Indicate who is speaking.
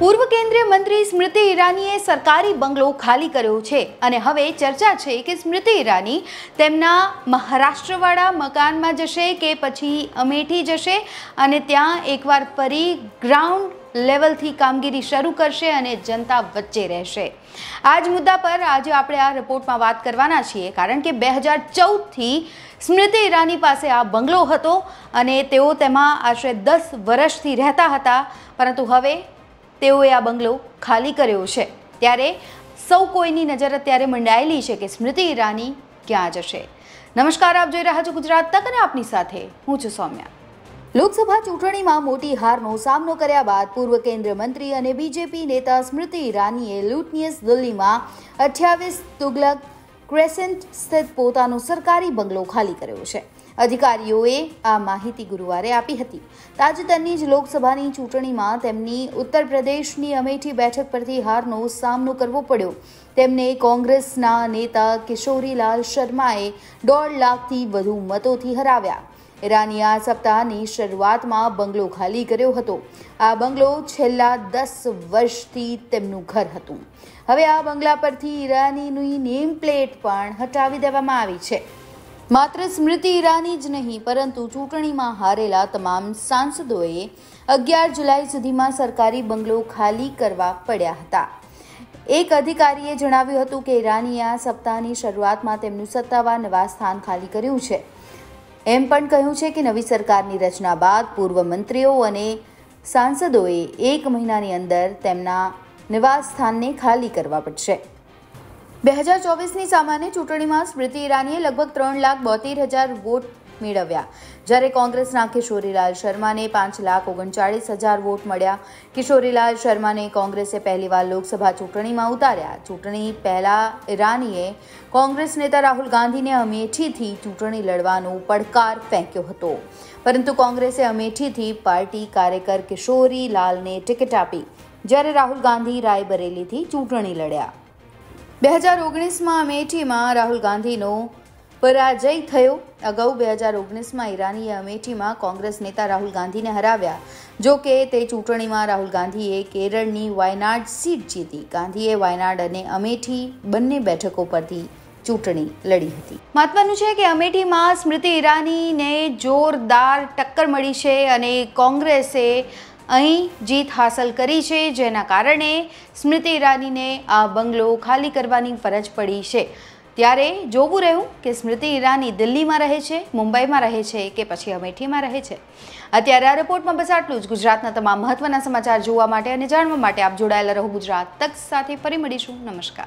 Speaker 1: પૂર્વ કેન્દ્રીય મંત્રી સ્મૃતિ ઈરાનીએ સરકારી બંગલો ખાલી કર્યો છે અને હવે ચર્ચા છે કે સ્મૃતિ ઈરાની તેમના મહારાષ્ટ્રવાળા મકાનમાં જશે કે પછી અમેઠી જશે અને ત્યાં એકવાર ફરી ગ્રાઉન્ડ લેવલથી કામગીરી શરૂ કરશે અને જનતા વચ્ચે રહેશે. આ જ મુદ્દા પર આજે આપણે આ રિપોર્ટમાં વાત કરવાના છીએ કારણ કે બે હજાર ચૌદથી સ્મૃતિ ઈરાની પાસે આ બંગલો હતો અને તેઓ તેમાં આશરે દસ વર્ષથી રહેતા હતા. પરંતુ હવે તેઓએ આ બંગલો ખાલી કર્યો છે. ત્યારે સૌ કોઈની નજર અત્યારે મંડાયેલી છે કે સ્મૃતિ ઈરાની ક્યાં જશે. નમસ્કાર, આપ જોઈ રહ્યા છો ગુજરાત તક અને આપની સાથે હું છું સૌમ્યા. લોકસભા ચૂંટણીમાં મોટી હારનો સામનો કર્યા બાદ પૂર્વ કેન્દ્રીય મંત્રી અને બીજેપી નેતા સ્મૃતિ ઈરાનીએ લૂંટનીયસ દિલ્હીમાં અઠ્યાવીસ તુગલક ક્રેસેન્ટ સ્થિત પોતાનો સરકારી બંગલો ખાલી કર્યો છે. અધિકારીઓએ આ માહિતી ગુરુવારે આપી હતી. તાજેતરની જ લોકસભાની ચૂંટણીમાં તેમની ઉત્તર પ્રદેશની અમેઠી બેઠક પરથી હારનો સામનો કરવો પડ્યો. તેમને કોંગ્રેસના નેતા કિશોરીલાલ શર્માએ દોઢ લાખથી વધુ મતોથી હરાવ્યા. ઈરાની આ સપ્તાહની શરૂઆતમાં બંગલો ખાલી કર્યો હતો. આ બંગલો છેલ્લા દસ વર્ષથી તેમનું ઘર હતું. હવે આ બંગલા પરથી ઈરાનીની નેમ પ્લેટ પણ હટાવી દેવામાં આવી છે. માત્ર સ્મૃતિ ઈરાની જ નહીં, પરંતુ ચૂંટણીમાં હારેલા તમામ સાંસદોએ અગિયાર જુલાઈ સુધીમાં સરકારી બંગલો ખાલી કરવા પડ્યા હતા. એક અધિકારીએ જણાવ્યું હતું કે ઈરાનીએ આ સપ્તાહની શરૂઆતમાં તેમનું સત્તાવાર નિવાસસ્થાન ખાલી કર્યું છે. એમ પણ કહ્યું છે કે નવી સરકારની રચના બાદ પૂર્વ મંત્રીઓ અને સાંસદોએ એક મહિનાની અંદર તેમના નિવાસસ્થાનને ખાલી કરવા પડશે. બે હજાર ચોવીસની સામાન્ય ચૂંટણીમાં સ્મૃતિ ઈરાનીએ લગભગ ત્રણ લાખ બોતેર હજાર વોટ મેળવ્યા. જ્યારે કોંગ્રેસના કિશોરીલાલ શર્માને પાંચ લાખ ઓગણચાળીસ હજાર વોટ મળ્યા. કિશોરીલાલ શર્માને કોંગ્રેસે પહેલીવાર લોકસભા ચૂંટણીમાં ઉતાર્યા. ચૂંટણી પહેલા ઈરાનીએ કોંગ્રેસ નેતા રાહુલ ગાંધીને અમેઠીથી ચૂંટણી લડવાનો પડકાર ફેંક્યો હતો. પરંતુ કોંગ્રેસે અમેઠીથી પાર્ટી કાર્યકર કિશોરીલાલને ટિકિટ આપી. જ્યારે રાહુલ ગાંધી રાયબરેલીથી ચૂંટણી લડ્યા. બે હજાર ઓગણીસમાં અમેઠીમાં રાહુલ ગાંધીનો પરાજય થયો. અગાઉ બે હજાર ઓગણીસમાં ઈરાનીએ અમેઠીમાં કોંગ્રેસ નેતા રાહુલ ગાંધીને હરાવ્યા. જો કે તે ચૂંટણીમાં રાહુલ ગાંધીએ કેરળની વાયનાડ સીટ જીતી. ગાંધીએ વાયનાડ અને અમેઠી બંને બેઠકો પરથી ચૂંટણી લડી હતી. મહત્વનું છે કે અમેઠીમાં સ્મૃતિ ઈરાનીને જોરદાર ટક્કર મળી છે અને કોંગ્રેસે અહીં જીત હાંસલ કરી છે, જેના કારણે સ્મૃતિ ઈરાનીને આ બંગલો ખાલી કરવાની ફરજ પડી છે. ત્યારે જોવું રહ્યું કે સ્મૃતિ ઈરાની દિલ્હીમાં રહે છે, મુંબઈમાં રહે છે કે પછી અમેઠીમાં રહે છે. અત્યારે આ રિપોર્ટમાં બસ આટલું જ. ગુજરાતના તમામ મહત્વના સમાચાર જોવા માટે અને જાણવા માટે આપ જોડાયેલા રહો ગુજરાત તક સાથે. ફરી મળીશું. નમસ્કાર.